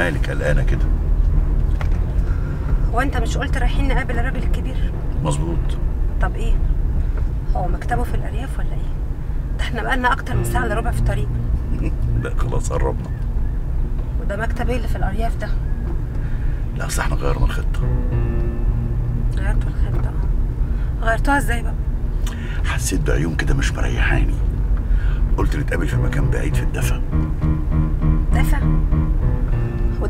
مالك قلقانه كده؟ هو أنت مش قلت رايحين نقابل الراجل الكبير؟ مظبوط. طب إيه؟ هو مكتبه في الأرياف ولا إيه؟ ده إحنا بقالنا أكتر من ساعة إلا ربع في الطريق لا خلاص قربنا. وده مكتب إيه اللي في الأرياف ده؟ لا اصل إحنا غيرنا الخطة. غيرتوا الخطة آه. غيرتوها إزاي بقى؟ حسيت بعيون كده مش مريحاني. قلت نتقابل في مكان بعيد في الدفا.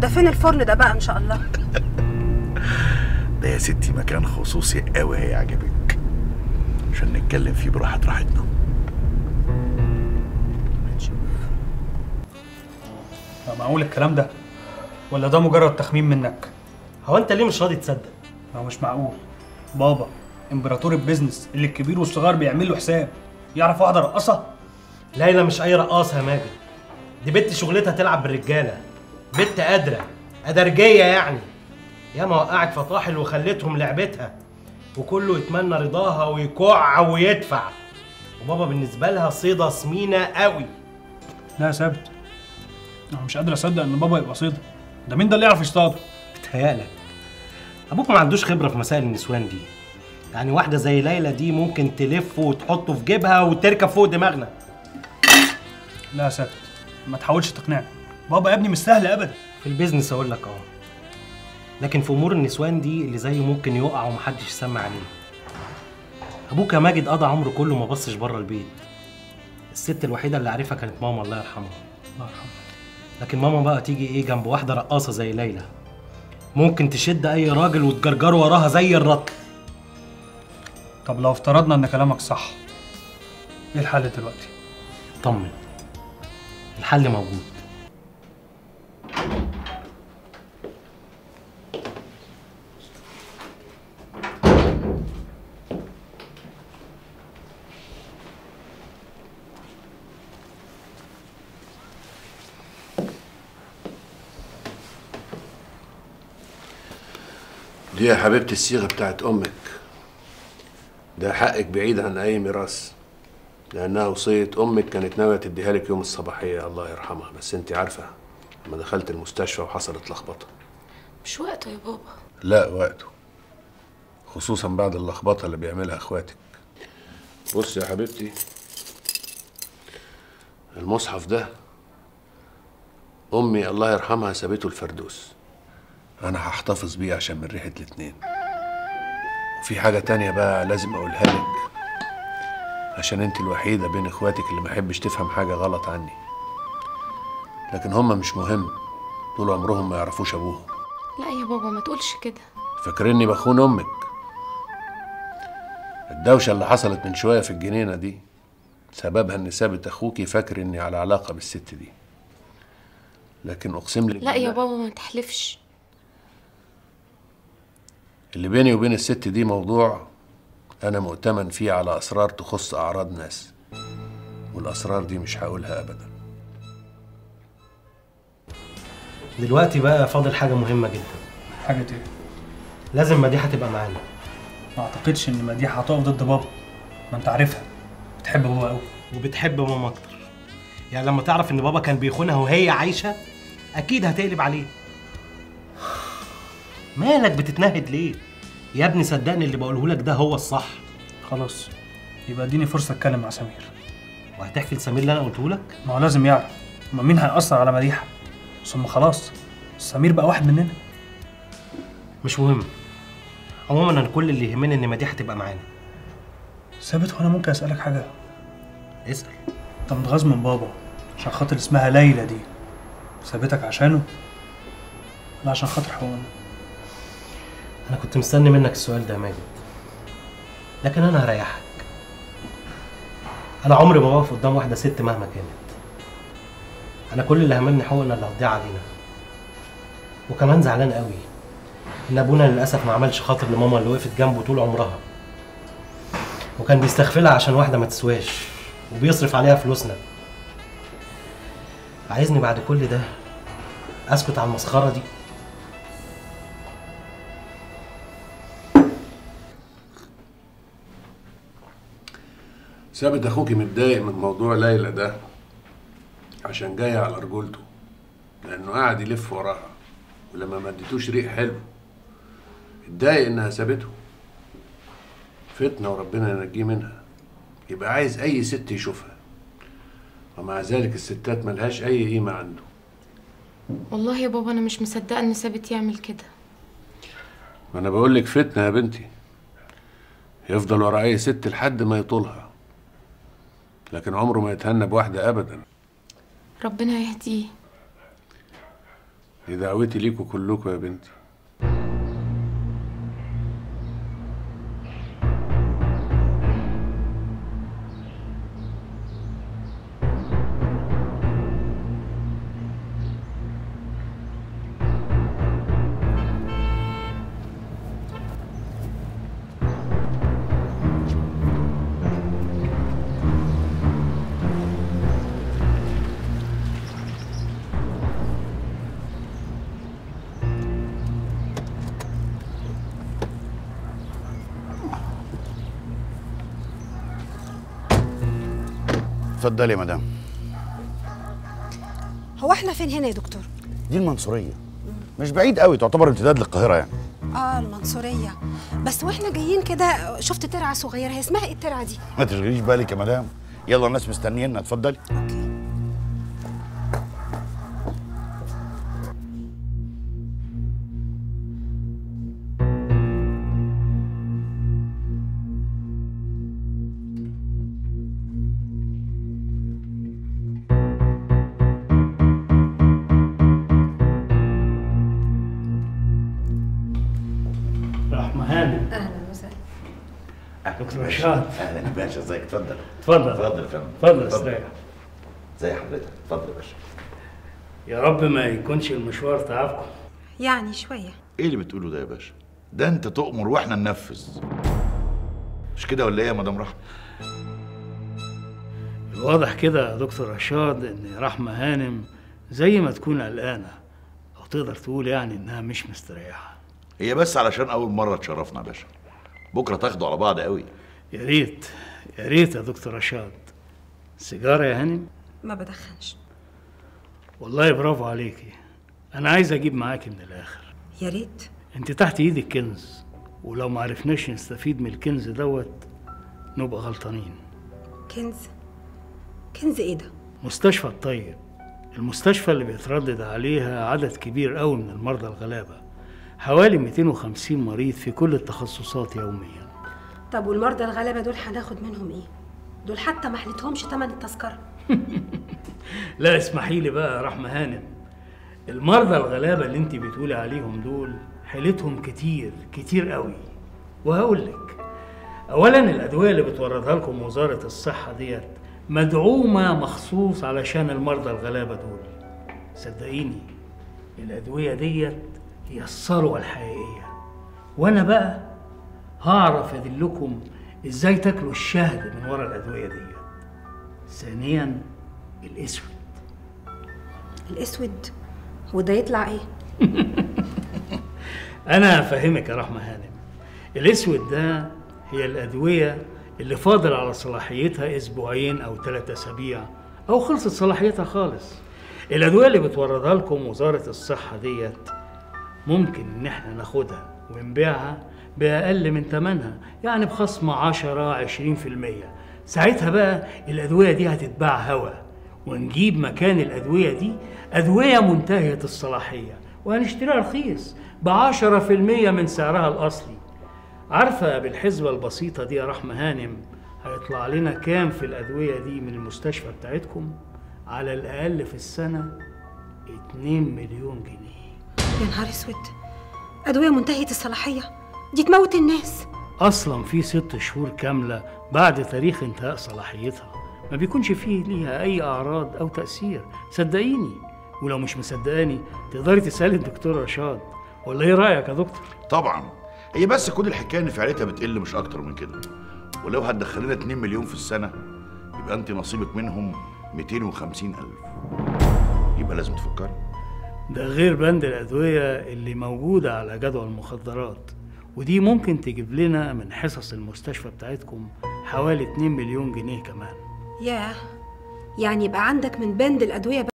وده فين الفرن ده بقى إن شاء الله؟ ده يا ستي مكان خصوصي قوي هيعجبك. عشان نتكلم فيه براحة راحتنا. معقول الكلام ده؟ ولا ده مجرد تخمين منك؟ هو أنت ليه مش راضي تصدق؟ ما هو مش معقول. بابا إمبراطور البيزنس اللي الكبير والصغير بيعمل له حساب. يعرف واحدة رقصة؟ ليلى مش أي رقاصة يا ماجد. دي بنت شغلتها تلعب بالرجالة. بنت قادره أدرجية يعني. ياما وقعت فطاحل وخلتهم لعبتها وكله يتمنى رضاها ويكع ويدفع. وبابا بالنسبة لها صيدة سمينه قوي. لا يا ثابت أنا مش قادر أصدق إن بابا يبقى صيدة ده مين ده اللي يعرف يصطاده بتهيألك. أبوك ما عندوش خبرة في مسائل النسوان دي. يعني واحدة زي ليلى دي ممكن تلفه وتحطه في جيبها وتركب فوق دماغنا. لا يا ثابت ما تحاولش تقنعني. بابا يا ابني مش سهل ابدا. في البيزنس أقول لك آه لكن في أمور النسوان دي اللي زيه ممكن يقع ومحدش يسمع عليه. أبوك يا ماجد قضى عمره كله ما بصش بره البيت. الست الوحيدة اللي عارفها كانت ماما الله يرحمها. الله يرحمه لكن ماما بقى تيجي إيه جنب واحدة رقاصة زي ليلى. ممكن تشد أي راجل وتجرجره وراها زي الرطل. طب لو افترضنا إن كلامك صح إيه الحل دلوقتي؟ طمن. الحل موجود. دي يا حبيبتي الصيغة بتاعت أمك. ده حقك بعيد عن أي ميراث لأنها وصية أمك كانت ناوية تديها لك يوم الصباحية الله يرحمها. بس أنت عارفة لما دخلت المستشفى وحصلت لخبطة. مش وقته يا بابا. لا وقته. خصوصا بعد اللخبطة اللي بيعملها إخواتك. بص يا حبيبتي المصحف ده أمي الله يرحمها سابته الفردوس. أنا هحتفظ بيه عشان من ريحة الاتنين. وفي حاجة تانية بقى لازم أقولها لك. عشان أنت الوحيدة بين إخواتك اللي ما أحبش تفهم حاجة غلط عني. لكن هما مش مهم. طول عمرهم ما يعرفوش أبوهم. لا يا بابا ما تقولش كده. فاكرني بخون أمك. الدوشة اللي حصلت من شوية في الجنينة دي سببها إن سابت أخوكي فاكر إني على علاقة بالست دي. لكن أقسم لك لا يا بابا ما تحلفش. اللي بيني وبين الست دي موضوع أنا مؤتمن فيه على أسرار تخص أعراض ناس والأسرار دي مش هقولها ابدا. دلوقتي بقى فاضل حاجة مهمة جدا. حاجة إيه؟ لازم مديحة تبقى معانا. ما أعتقدش إن مديحة هتقف ضد بابا. ما أنت عارفها. بتحب بابا قوي وبتحب ماما أكتر. يعني لما تعرف إن بابا كان بيخونها وهي عايشة أكيد هتقلب عليه. مالك بتتنهد ليه؟ يا ابني صدقني اللي بقوله لك ده هو الصح. خلاص يبقى اديني فرصة اتكلم مع سمير. وهتحكي لسمير اللي أنا قلته لك؟ ما هو لازم يعرف. ما مين هيأثر على مديحة؟ ثم خلاص سمير بقى واحد مننا. مش مهم. عموما أنا كل اللي يهمني إن مديحة تبقى معانا. ثابت وأنا ممكن أسألك حاجة؟ اسأل. أنت متغاظ من بابا عشان خاطر اسمها ليلى دي. سابتك عشانه؟ لا عشان خاطر حقوقنا. أنا كنت مستني منك السؤال ده يا ماجد. لكن أنا هريحك. أنا عمري ما بقف قدام واحدة ست مهما كانت. أنا كل اللي هممني حقوقنا اللي هتضيع علينا. وكمان زعلان قوي إن أبونا للأسف ما عملش خاطر لماما اللي وقفت جنبه طول عمرها. وكان بيستغفلها عشان واحدة ما تسواش وبيصرف عليها فلوسنا. عايزني بعد كل ده أسكت على المسخرة دي. ثابت اخوكي متضايق من موضوع ليلى ده عشان جاية على رجولته لأنه قاعد يلف وراها ولما ما اديتوش ريق حلو اتضايق إنها سابته. فتنة وربنا ينجيه منها. يبقى عايز أي ست يشوفها. ومع ذلك الستات ملهاش أي قيمة عنده. والله يا بابا أنا مش مصدقة إن ثابت يعمل كده. ما أنا بقول لك فتنة يا بنتي. يفضل ورا أي ست لحد ما يطولها. لكن عمره ما يتهنى بواحدة ابدا. ربنا يهديه. دي دعوتي ليكوا كلكوا يا بنتي. اتفضلي يا مدام. هو إحنا فين هنا يا دكتور؟ دي المنصورية. مش بعيد قوي تعتبر امتداد للقاهرة يعني. آه المنصورية. بس وإحنا جايين كده شفت ترعة صغيرة هي اسمها إيه الترعة دي؟ ما تشغليش بالك يا مدام. يلا الناس مستنيينا اتفضلي. أوكي. رحمة. هانم أهلا وسهلا. دكتور رشاد أهلا يا باشا إزيك؟ اتفضل اتفضل اتفضل يا فندم. اتفضل استريح ازي حضرتك؟ اتفضل يا باشا. يا رب ما يكونش المشوار تعبكم. يعني شوية. إيه اللي بتقوله ده يا باشا؟ ده أنت تؤمر وإحنا ننفذ. مش كده ولا إيه يا مدام رحمة؟ الواضح كده يا دكتور رشاد إن رحمة هانم زي ما تكون قلقانة أو تقدر تقول يعني إنها مش مستريحة. هي بس علشان أول مرة تشرفنا يا باشا. بكرة تاخدوا على بعض قوي. يا ريت يا ريت يا دكتور رشاد. سيجارة يا هانم؟ ما بدخنش. والله برافو عليكي. أنا عايز أجيب معاكي من الآخر. يا ريت. أنت تحت إيدك كنز ولو ما عرفناش نستفيد من الكنز دوت نبقى غلطانين. كنز؟ كنز إيه ده؟ مستشفى الطيب. المستشفى اللي بيتردد عليها عدد كبير قوي من المرضى الغلابة. حوالي 250 مريض في كل التخصصات يوميا. طب والمرضى الغلابة دول هناخد منهم إيه؟ دول حتى ما حلتهمش تمن التذكرة. لا اسمحي لي بقى يا رحمة هانم. المرضى الغلابة اللي انت بتقولي عليهم دول حيلتهم كتير كتير قوي. وهقول لك اولا الأدوية اللي بتوردها لكم وزارة الصحة ديت مدعومة مخصوص علشان المرضى الغلابة دول. صدقيني الأدوية ديت هي الثروة الحقيقية. وأنا بقى هعرف أدلكم إزاي تاكلوا الشهد من ورا الأدوية ديت. ثانيا الأسود. الأسود. وده يطلع إيه؟ أنا هفهمك يا رحمة هانم. الأسود ده هي الأدوية اللي فاضل على صلاحيتها أسبوعين أو ثلاثة أسابيع أو خلصت صلاحيتها خالص. الأدوية اللي بتوردها لكم وزارة الصحة ديت ممكن إن إحنا ناخدها ونبيعها بأقل من ثمنها يعني بخصم 10 20% ساعتها بقى الأدوية دي هتتباع هوا ونجيب مكان الأدوية دي أدوية منتهية الصلاحية وهنشتريها رخيص ب 10% من سعرها الأصلي. عارفة بالحسبة البسيطة دي يا رحمة هانم هيطلع لنا كام في الأدوية دي من المستشفى بتاعتكم؟ على الأقل في السنة 2 مليون جنيه. يا نهار أسود. أدوية منتهية الصلاحية. دي تموت الناس. أصلا في ست شهور كاملة بعد تاريخ انتهاء صلاحيتها. ما بيكونش فيه ليها أي أعراض أو تأثير. صدقيني. ولو مش مصدقاني تقدري تسألي الدكتور رشاد. ولا إيه رأيك يا دكتور؟ طبعا. هي بس كل الحكاية إن فعاليتها بتقل مش أكتر من كده. ولو هتدخل لنا 2 مليون في السنة يبقى انت نصيبك منهم 250 ألف. يبقى لازم تفكري. ده غير بند الأدوية اللي موجودة على جدول المخدرات ودي ممكن تجيب لنا من حصص المستشفى بتاعتكم حوالي 2 مليون جنيه كمان. ياه يعني يبقى عندك من بند الأدوية